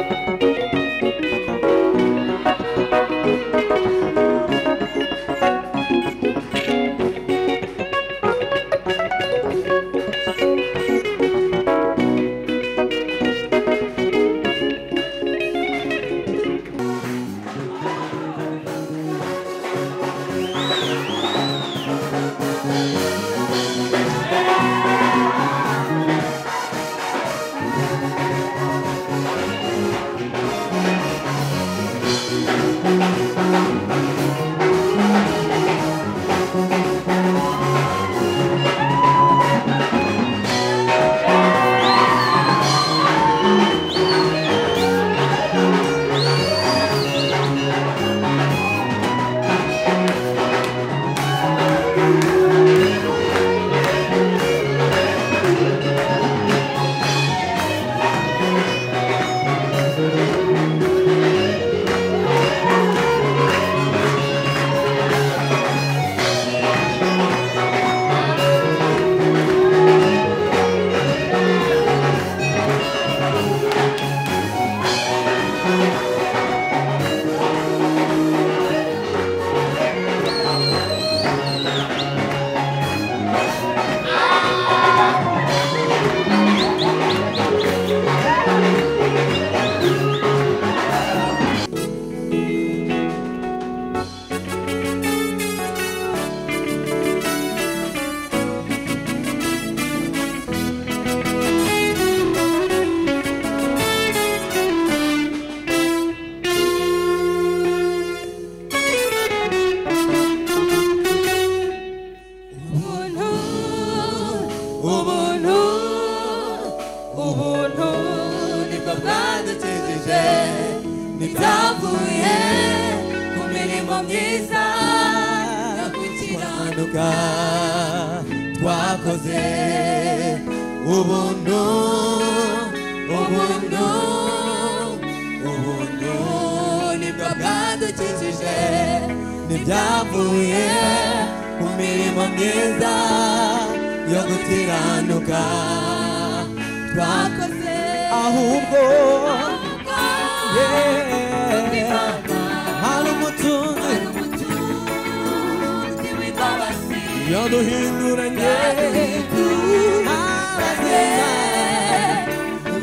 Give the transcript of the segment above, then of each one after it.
ubuntu mirimo myiza yo gukiranuka twakoze ubuntu ubuntu ubuntu nibwo bwadukijije ntibyavuye ku mirimo myiza yo gukiranuka twakoze. Ahubwo yeah, Maduhinduranye Maduhinduranye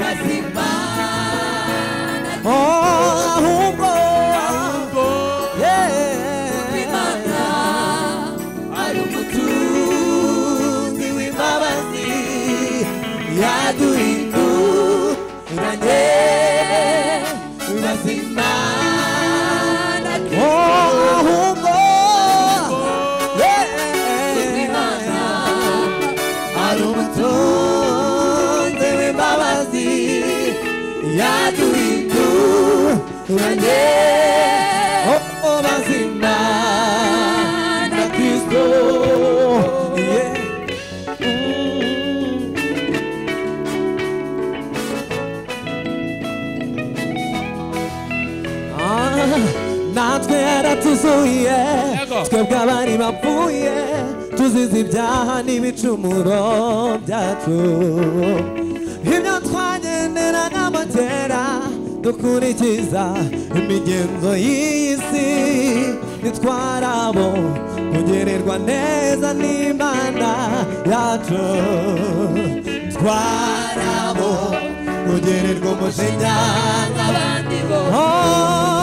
Maduhinduranye tuzuye. Twebwe abari bapfuye tuzize ibyaha n'ibicumuro byacu. Ibyo twagendera n'amatera dukurikiza imigenzo y'iyi si nitwari abo kugererwa neza n'imana yacu. Twari abo kugererwa umushinya nk'abandi bose oh.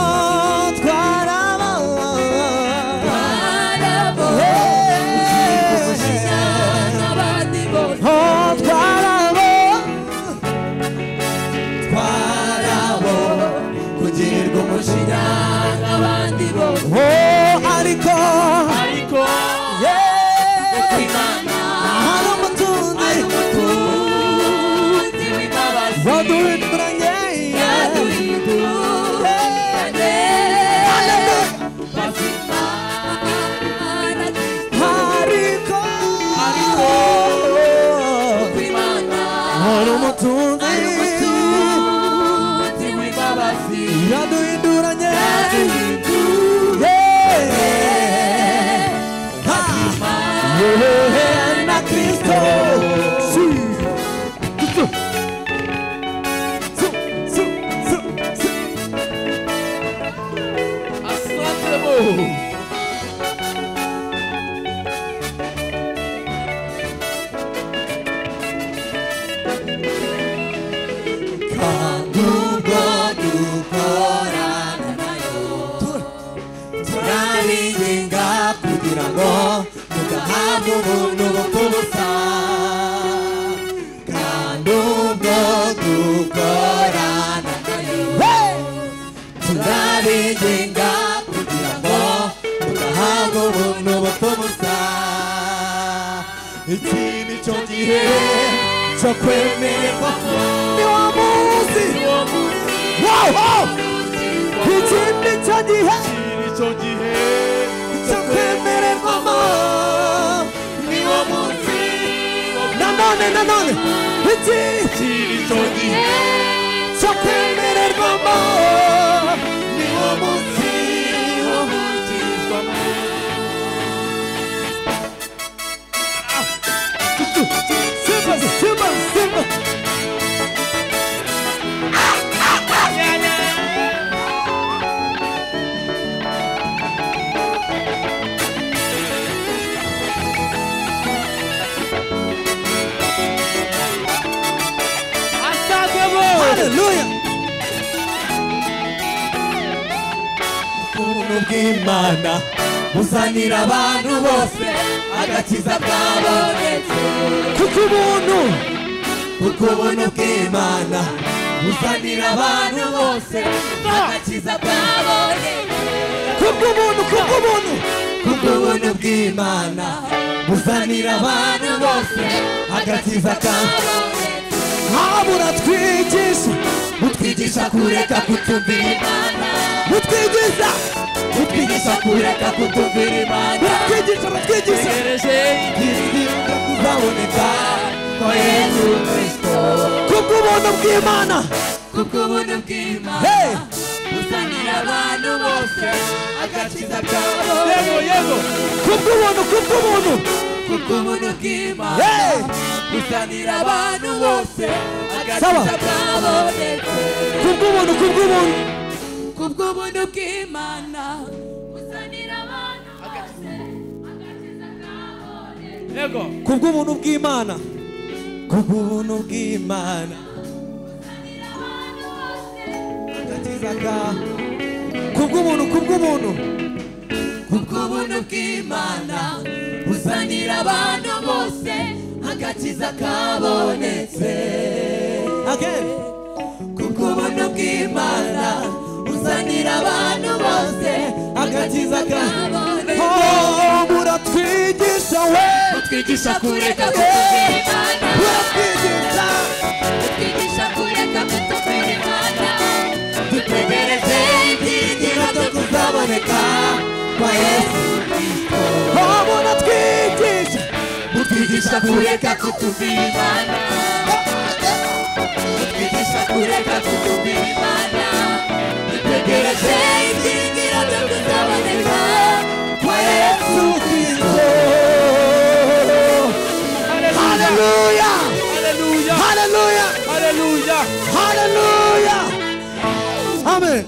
sherehe za kuemewa ni waamuzi haleluya ubuntu bw'imana buzanira abantu bose agakiza kabonetse. Kuko ubuntu kuko ubuntu bw'imana buzanira abantu bose agakiza kabonetse. Kubwo ubuntu kubwo ubuntu kubwo ubuntu bw'imana buzanira abantu bose agakiza kabonetse habura twigisha mutwigisha kureka kutumvira imana. Mutwigisha mutwigisha kureka kutumvira imana. Mutwigisha mutwigisha ibyiringiro kuzaboneka kwa yesu kristo. Kubw'ubuntu bw'imana kubw'ubuntu bw'imana buzanira abantu bose. Agakiza kabo. Yego yego. Kubw'ubuntu kubw'ubuntu abantu bose agakiza kabonetse kubw'ubuntu kubw'ubuntu kubw'ubuntu bw'imana buzanira abantu bose agakiza kabonetse yego kubw'ubuntu bw'imana kubw'ubuntu bw'imana agakiza ka. Kubw'ubuntu kubw'ubuntu kubw'ubuntu bw'imana buzanira abantu bose agakiza kabonetse. Again. Kubw'ubuntu bw'imana buzanira abantu bose agakiza kabonetse. Oh muratwigisha we. Twigisha kureka kutumvira imana. muratwigisha Nikikisa kuleka kutubimana Nikikisa kuleka kutubimana Nitegereze ibyiringiro byo kuzaboneka kwa Yesu Kristo Haleluya Haleluya Haleluya Haleluya Amen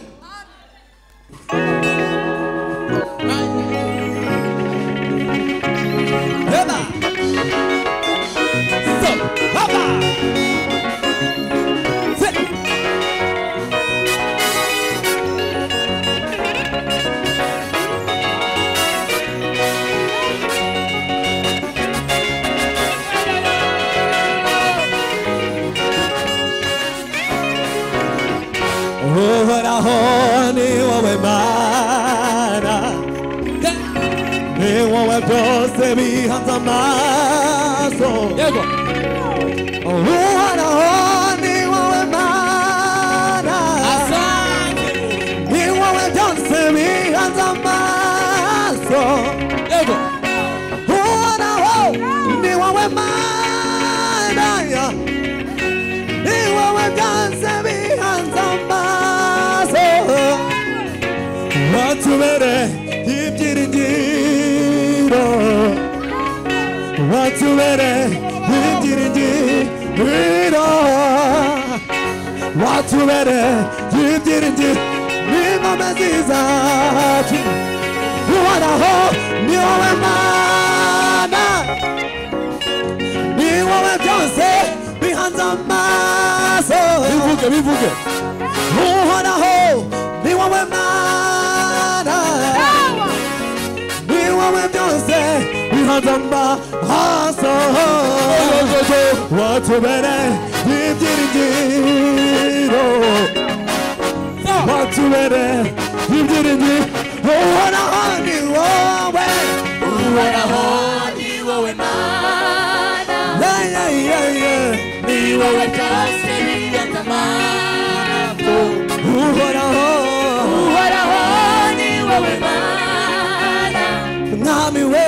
yego uhoraho ni wowe mana ni wowe byose bihanze mwanaho ni wowe mana ni wowe byose bihanze amaso bivuge bivuge uhoraho ni wowe mana ni wowe byose bihanze amaso watubere ibyiringiro watubere ibyiringiro Oh, what a hold you oh, when. Oh, what a hold you oh, when. Yeah, yeah, yeah, yeah. Me, what a just in the man. Oh, what a hold. Oh, what a hold you oh, when. Nami, we.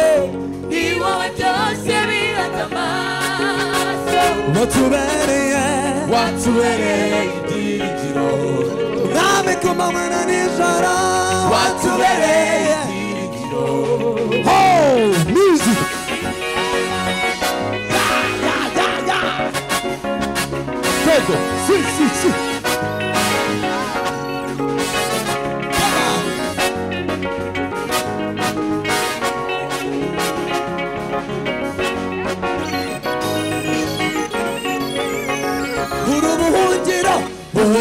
Me, what a just in the man. What's the matter? What's the matter? Mwami kuma mwana nijara Watubereye itirikiro Oh, music. Go, go, si, si, si.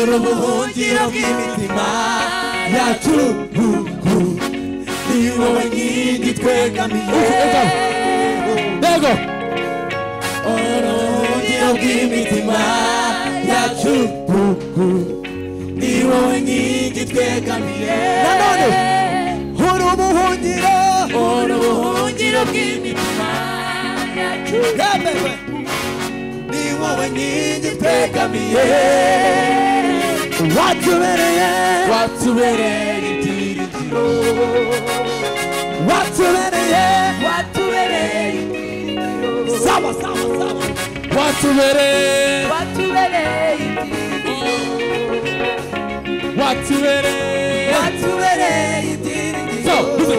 Uri ubuhungiro bw'imitima yacu. Ni wowe nkingi twegamiye Tego ubuhungiro bw'imitima yacu. Ni wowe nkingi twegamiye nanone uri ubuhungiro uri ubuhungiro bw'imitima yacu. Yemewe ni wowe nkingi twegamiye watubereye watubereye ibyiringiro watubereye watubereye sawa sawa sawa. Watubereye watubereye watubereye watubereye So, ibyiringiro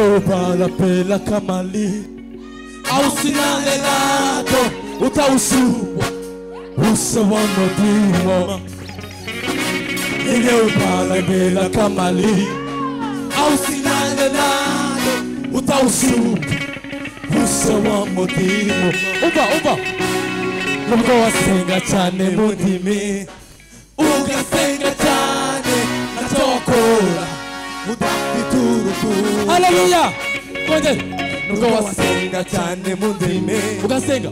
Ouba la pela kamali au usilale nato utausubwa uso wa mwadimo leo palapela kamali au usilale utausubwa uso wa mwadimo uba uba. Nubwo wasenga cyane mudimi ugasenga cyane natokora mudamo kuvuga haleluya kongera nuko wasenga cyane mu ndimi ugasenga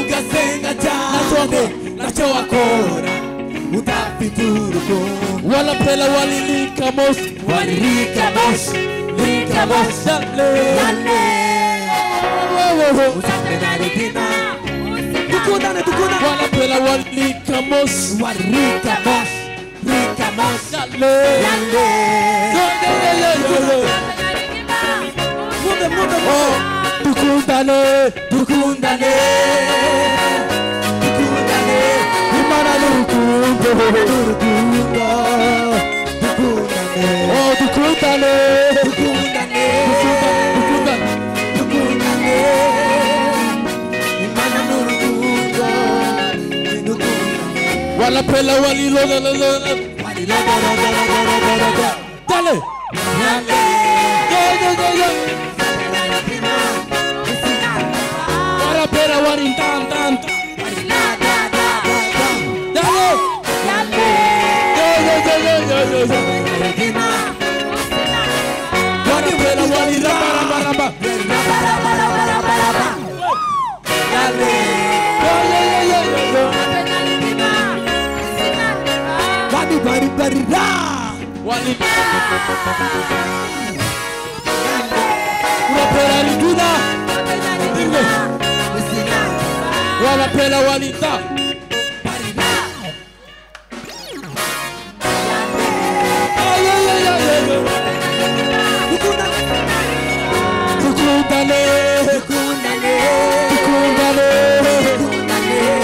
ugasenga cyane nacyo wakora utafite urugo wala pela walilika mosi walilika mosi lika mosi dale. Usipendane tena? Tukundane tukundane. Wala pela walilika mosi walilika mosi avance, la Oh, Dukundane, Dukundane, Dukundane, Imana Dukundo, Dukundo, Dukundane, Oh, Dukundane, Dukundane, Dukundane, Dukundane, Imana Dukundo, Dukundane. Wala pela wali lo lo lo lo. y la. Dale. Dale. Dale. Dale. Dale. Rida. Walini. Unapela Liduna. Dingo. Wanapela Walinda. Tukundane. Tukundane. Tukundane.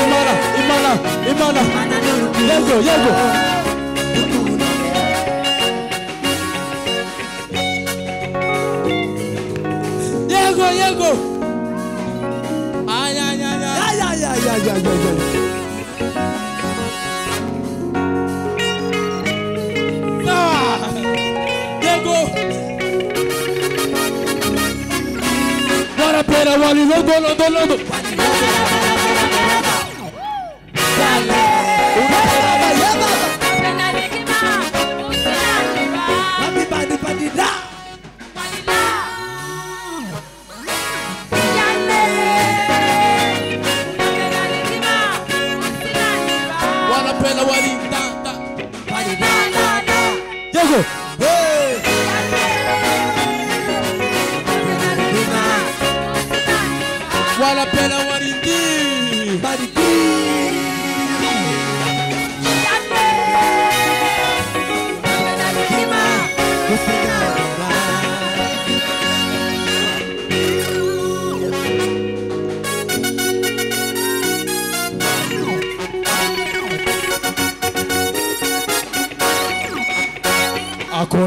Imana, Imana, Imana. Yego, yego. hay algo. Ay, ay, ay, ay, ay, ay, ay, ay, ay, ay. Ah, Diego. Para, para, vale, no, no, no, no. Wanapenda wali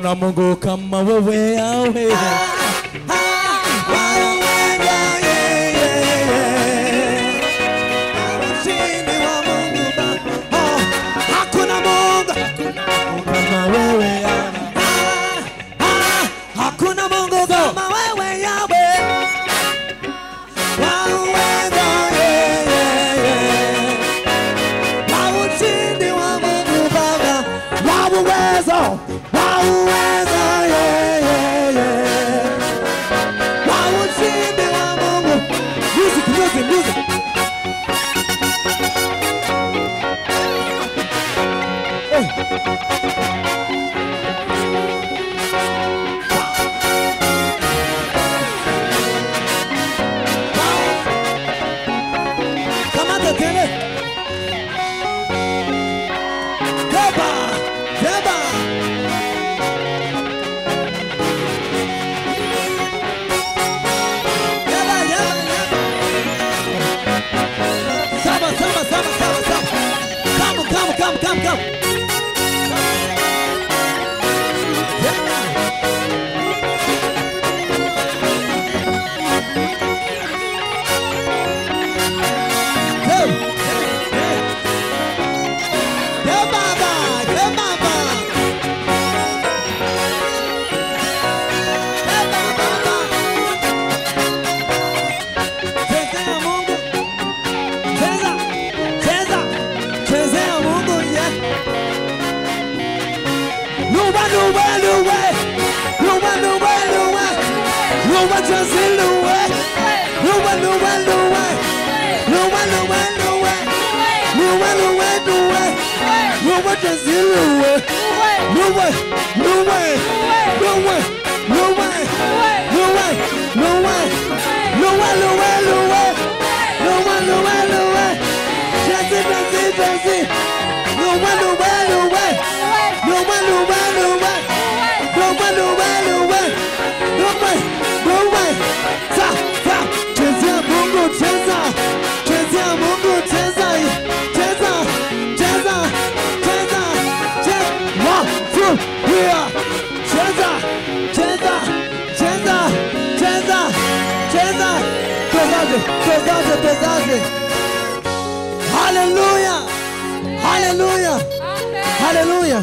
Mungu kama wewe yawe. Luwe, Brazil, Luwe. Luwe, Luwe. Luwe, Luwe. Luwe, Luwe. Luwe, Luwe, Luwe. Luwe, pesado. Aleluia! Aleluia! Aleluia.